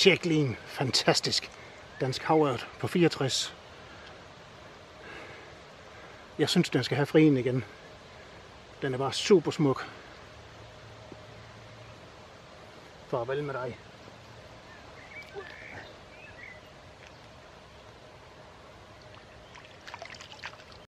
Tjek lige en fantastisk dansk havørt på 64. Jeg synes, den skal have frien igen. Den er bare super smuk. Farvel med dig.